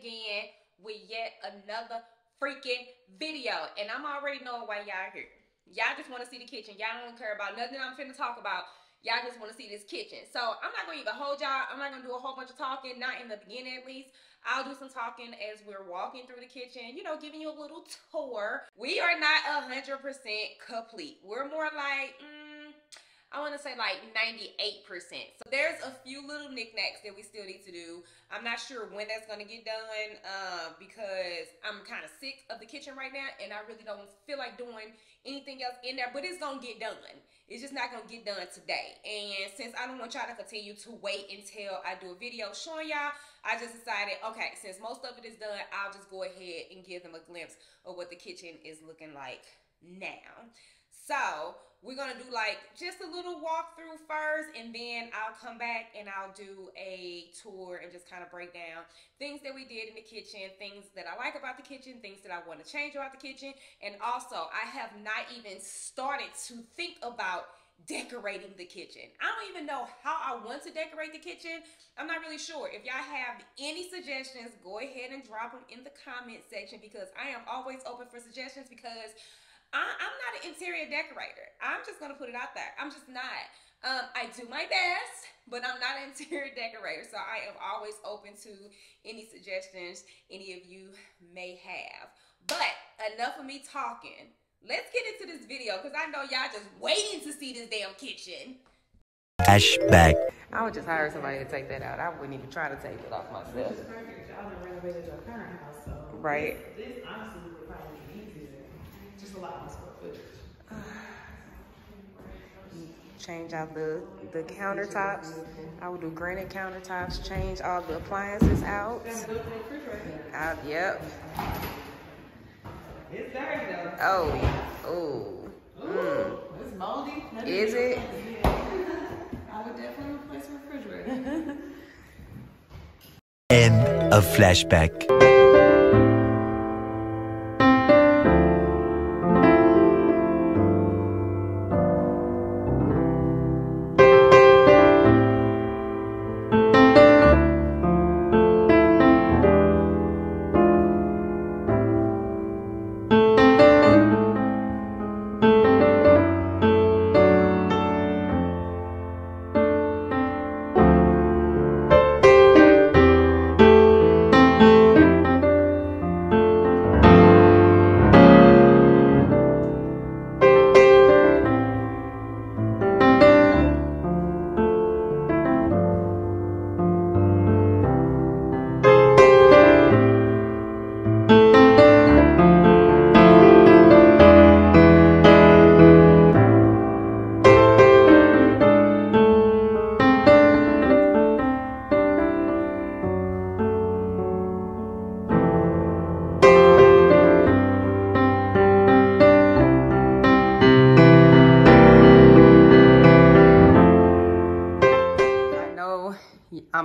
again with yet another freaking video. And I'm already knowing why y'all here. Y'all just want to see the kitchen. Y'all don't care about nothing I'm finna talk about. Y'all just want to see this kitchen. So I'm not going to even hold y'all. I'm not going to do a whole bunch of talking, not in the beginning at least. I'll do some talking as we're walking through the kitchen, you know, giving you a little tour. We are not 100% complete. We're more like, mm, I want to say like 98%. So there's a few little knickknacks that we still need to do. I'm not sure when that's going to get done uh, because I'm kind of sick of the kitchen right now and I really don't feel like doing anything else in there, but it's going to get done. It's just not going to get done today. And since I don't want y'all to continue to wait until I do a video showing y'all, I just decided, okay, since most of it is done, I'll just go ahead and give them a glimpse of what the kitchen is looking like now. So we're gonna do like just a little walkthrough first and then I'll come back and I'll do a tour and just kind of break down things that we did in the kitchen, things that I like about the kitchen, things that I want to change about the kitchen. And also I have not even started to think about decorating the kitchen. I don't even know how I want to decorate the kitchen. I'm not really sure. If y'all have any suggestions, go ahead and drop them in the comment section because I am always open for suggestions because I, am not an interior decorator. I'm just gonna put it out there. I'm just not. Um, I do my best, but I'm not an interior decorator. So I am always open to any suggestions any of you may have. But enough of me talking. Let's get into this video because I know y'all just waiting to see this damn kitchen. Flashback. I would just hire somebody to take that out. I wouldn't even try to take it off myself. Right. This honestly would probably be easier. just a lot Change out the, the countertops. I would do granite countertops, change all the appliances out. Out, yep. It's dirty though. Oh, oh. Mm. It's moldy. Is it? I would definitely replace the refrigerator. End of flashback.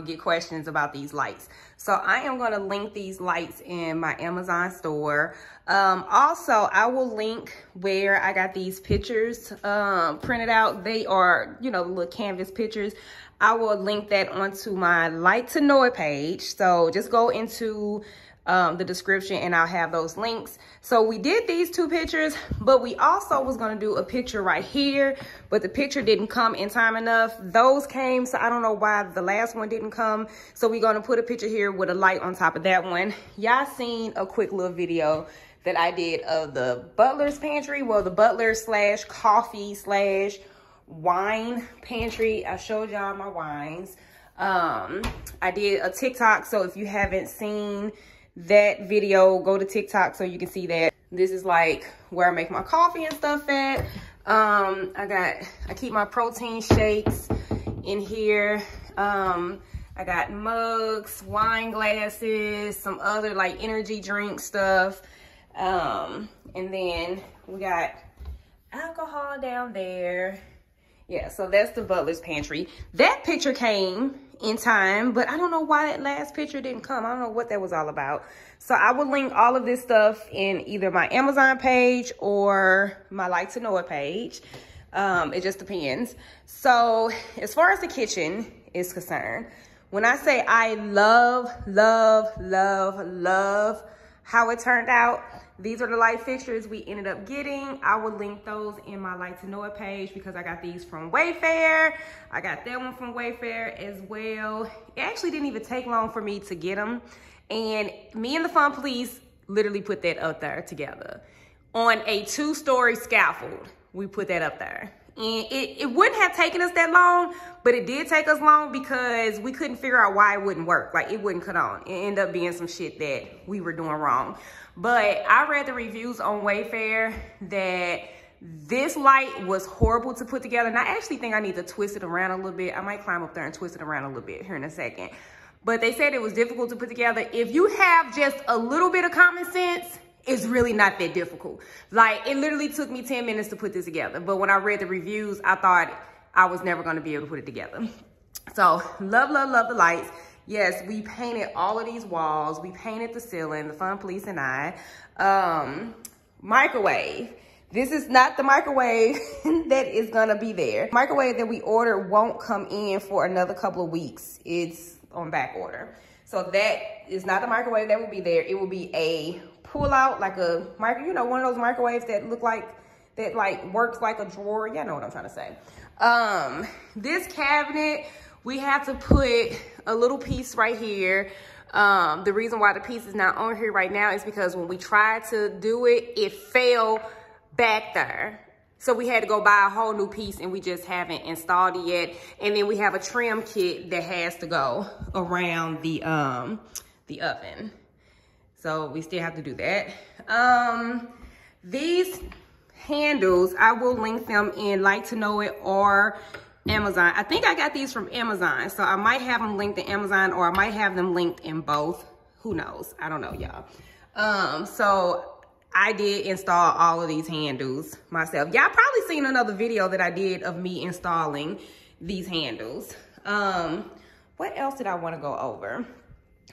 Gonna get questions about these lights. So I am gonna link these lights in my Amazon store. Um, also, I will link where I got these pictures um, printed out. They are, you know, little canvas pictures. I will link that onto my Like to Know page. So just go into um, the description and I'll have those links. So we did these two pictures, but we also was gonna do a picture right here, but the picture didn't come in time enough. Those came, so I don't know why the last one didn't come. So we're gonna put a picture here with a light on top of that one. Y'all seen a quick little video that I did of the butler's pantry. Well, the butler slash coffee slash wine pantry. I showed y'all my wines. Um, I did a TikTok, so if you haven't seen that video, go to TikTok so you can see that. This is like where I make my coffee and stuff at. Um, I got, I keep my protein shakes in here. Um, I got mugs, wine glasses, some other like energy drink stuff. Um, and then we got alcohol down there. Yeah, so that's the butler's pantry. That picture came in time, but I don't know why that last picture didn't come. I don't know what that was all about. So I will link all of this stuff in either my Amazon page or my Like to Know It page. Um, it just depends. So as far as the kitchen is concerned, When I say I love, love, love, love how it turned out, these are the light fixtures we ended up getting. I will link those in my Like to Know It page because I got these from Wayfair. I got that one from Wayfair as well. It actually didn't even take long for me to get them. And me and the Fun Police literally put that up there together. On a two-story scaffold, we put that up there. And it, it wouldn't have taken us that long, but it did take us long because we couldn't figure out why it wouldn't work. Like it wouldn't cut on. It ended up being some shit that we were doing wrong. But I read the reviews on Wayfair that this light was horrible to put together. And I actually think I need to twist it around a little bit. I might climb up there and twist it around a little bit here in a second. But they said it was difficult to put together. If you have just a little bit of common sense, it's really not that difficult. Like it literally took me 10 minutes to put this together. But when I read the reviews, I thought I was never gonna be able to put it together. So love, love, love the lights. Yes, we painted all of these walls. We painted the ceiling, the fun police and I. Um, microwave. This is not the microwave that is gonna be there. Microwave that we ordered won't come in for another couple of weeks. It's on back order. So that is not the microwave that will be there. It will be a pull out like a micro, you know, one of those microwaves that look like, that like works like a drawer. Y'all know what I'm trying to say. Um, this cabinet, we have to put a little piece right here. Um, the reason why the piece is not on here right now is because when we tried to do it, it fell back there. So we had to go buy a whole new piece and we just haven't installed it yet. And then we have a trim kit that has to go around the, um, the oven. So we still have to do that. Um, these handles, I will link them in Like to Know It or Amazon. I think I got these from Amazon. So I might have them linked to Amazon or I might have them linked in both. Who knows? I don't know, y'all. Um, so I did install all of these handles myself. Y'all probably seen another video that I did of me installing these handles. Um, what else did I want to go over?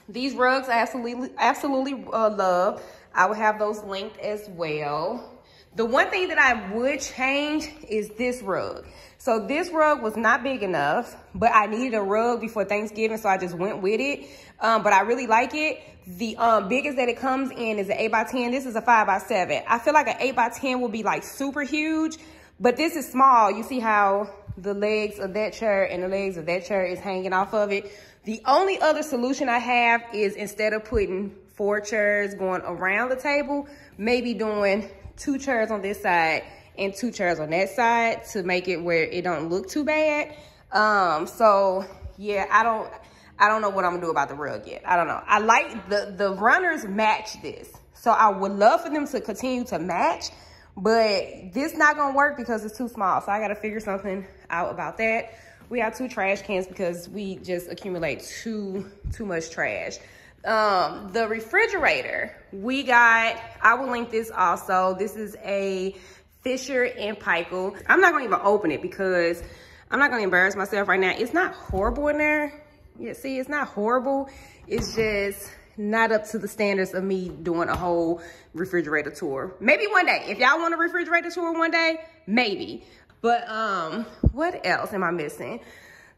These rugs I absolutely, absolutely uh, love. I will have those linked as well. The one thing that I would change is this rug. So this rug was not big enough, but I needed a rug before Thanksgiving, so I just went with it. Um, but I really like it. The um, biggest that it comes in is an 8 by 10 This is a 5 by 7 I feel like an 8 by 10 will be like super huge, but this is small. You see how the legs of that chair and the legs of that chair is hanging off of it. The only other solution I have is instead of putting four chairs going around the table, maybe doing two chairs on this side and two chairs on that side to make it where it don't look too bad. Um, so yeah, I don't, I don't know what I'm gonna do about the rug yet. I don't know. I like the, the runners match this. So I would love for them to continue to match, but this not gonna work because it's too small. So I gotta figure something out about that we have two trash cans because we just accumulate too too much trash. Um the refrigerator we got i will link this also. This is a Fisher and Paykel i'm not gonna even open it because i'm not gonna embarrass myself right now. It's not horrible in there. Yeah see it's not horrible. It's just not up to the standards of me doing a whole refrigerator tour. Maybe one day. If y'all want a refrigerator tour one day maybe but um, what else am I missing?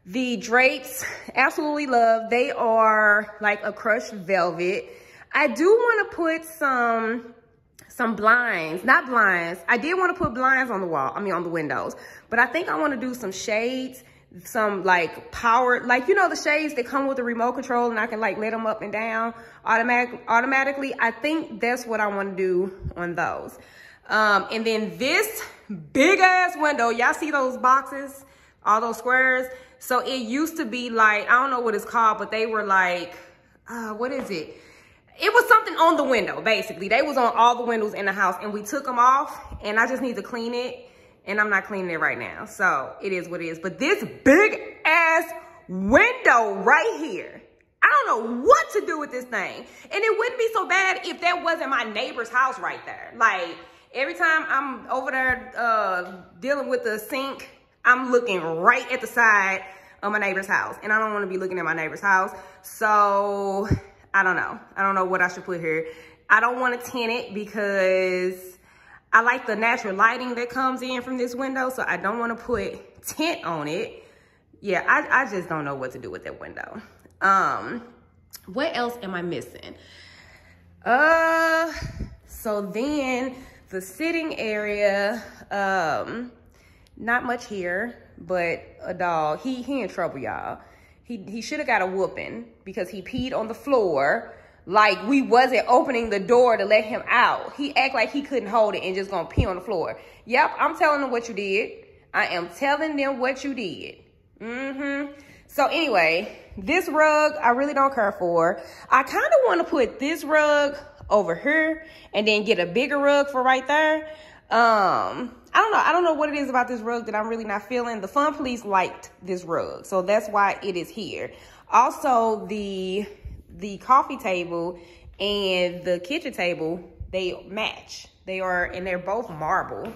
The drapes, absolutely love. They are like a crushed velvet. I do want to put some some blinds, not blinds. I did want to put blinds on the wall, I mean on the windows, but I think I want to do some shades, some like power, like you know the shades that come with the remote control and I can like let them up and down automatic, automatically. I think that's what I want to do on those. Um, and then this big ass window, y'all see those boxes, all those squares? So it used to be like, I don't know what it's called, but they were like, uh, what is it? It was something on the window, basically. They was on all the windows in the house and we took them off and I just need to clean it and I'm not cleaning it right now. So it is what it is. But this big ass window right here, I don't know what to do with this thing. And it wouldn't be so bad if that wasn't my neighbor's house right there. Like, Every time I'm over there uh, dealing with the sink, I'm looking right at the side of my neighbor's house. And I don't want to be looking at my neighbor's house. So I don't know. I don't know what I should put here. I don't want to tint it because I like the natural lighting that comes in from this window. So I don't want to put tint on it. Yeah, I, I just don't know what to do with that window. Um, what else am I missing? Uh, so then the sitting area, um, not much here, but a dog. He he in trouble, y'all. He he should have got a whooping because he peed on the floor like we wasn't opening the door to let him out. He act like he couldn't hold it and just gonna pee on the floor. Yep, I'm telling them what you did. I am telling them what you did. Mm-hmm. So anyway, this rug I really don't care for. I kind of want to put this rug over here and then get a bigger rug for right there. Um, I don't know. I don't know what it is about this rug that I'm really not feeling. The Fun Police liked this rug, so that's why it is here. Also, the the coffee table and the kitchen table, they match. They are, and they're both marble.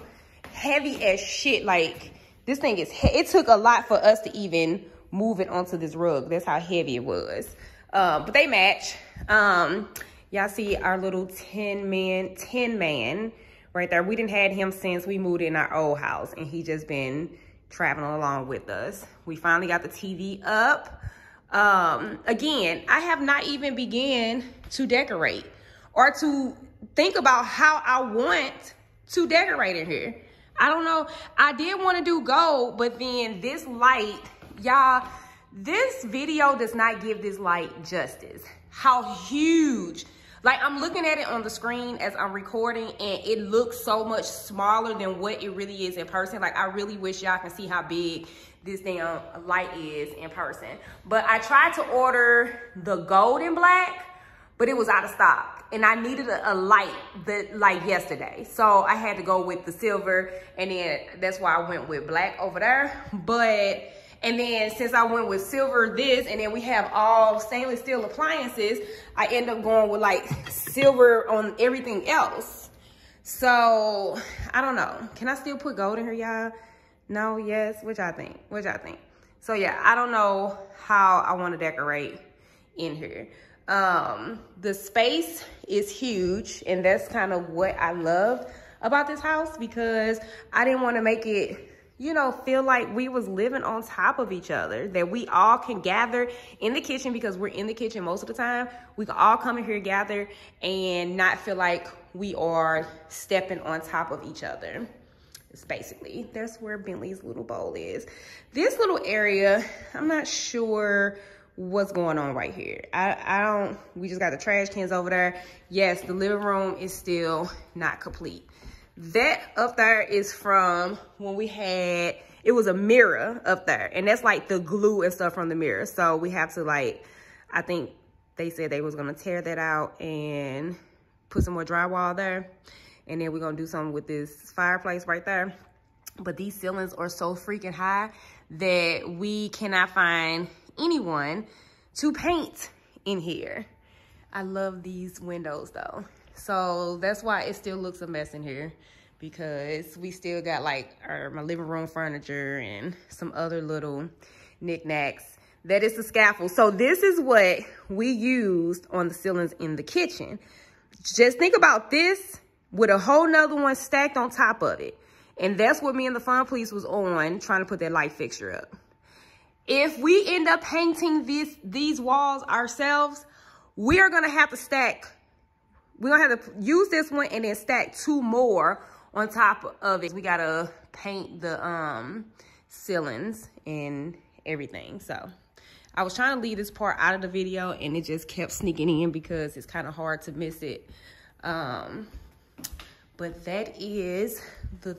Heavy as shit. Like, this thing is, it took a lot for us to even move it onto this rug. That's how heavy it was. Um, but they match. Um, y'all see our little 10 man, 10 man right there. We didn't had him since we moved in our old house and he just been traveling along with us. We finally got the TV up. Um, again, I have not even began to decorate or to think about how I want to decorate in here. I don't know. I did want to do gold, but then this light, y'all, this video does not give this light justice. How huge. Like I'm looking at it on the screen as I'm recording and it looks so much smaller than what it really is in person. Like I really wish y'all can see how big this damn light is in person. But I tried to order the golden black, but it was out of stock. And I needed a, a light that like yesterday. So I had to go with the silver and then that's why I went with black over there. But, and then since I went with silver this and then we have all stainless steel appliances, I end up going with like silver on everything else. So I don't know. Can I still put gold in here, y'all? No, yes, which I think, which I think. So yeah, I don't know how I want to decorate in here. Um, the space is huge and that's kind of what I love about this house because I didn't want to make it, you know, feel like we was living on top of each other, that we all can gather in the kitchen because we're in the kitchen most of the time. We can all come in here, gather and not feel like we are stepping on top of each other It's basically. That's where Bentley's little bowl is. This little area, I'm not sure what's going on right here. I, I don't, we just got the trash cans over there. Yes, the living room is still not complete. That up there is from when we had, it was a mirror up there. And that's like the glue and stuff from the mirror. So we have to like, I think they said they was gonna tear that out and put some more drywall there. And then we're gonna do something with this fireplace right there. But these ceilings are so freaking high that we cannot find anyone to paint in here. I love these windows though. So that's why it still looks a mess in here because we still got like our, my living room furniture and some other little knickknacks. That is the scaffold. So this is what we used on the ceilings in the kitchen. Just think about this with a whole nother one stacked on top of it. And that's what me and the Fun Police was on, trying to put that light fixture up. If we end up painting this, these walls ourselves, we are to have to stack. We're going to have to use this one and then stack two more on top of it. We got to paint the um, ceilings and everything. So I was trying to leave this part out of the video and it just kept sneaking in because it's kind of hard to miss it. Um, but that is the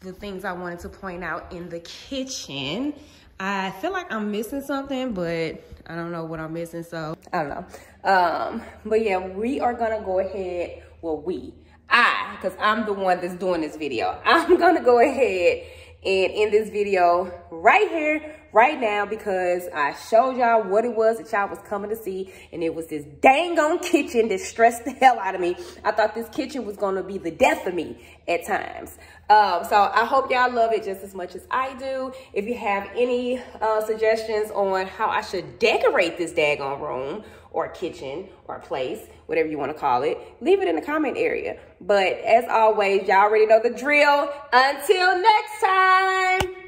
the things I wanted to point out in the kitchen. I feel like I'm missing something, but I don't know what I'm missing, so I don't know. Um, but yeah, we are gonna go ahead, well we, I, because I'm the one that's doing this video. I'm gonna go ahead and in this video right here right now because I showed y'all what it was that y'all was coming to see and it was this dang on kitchen that stressed the hell out of me. I thought this kitchen was to be the death of me at times. Um, so I hope y'all love it just as much as I do. If you have any uh, suggestions on how I should decorate this daggone room or kitchen or place, whatever you want to call it, leave it in the comment area. But as always, y'all already know the drill. Until next time.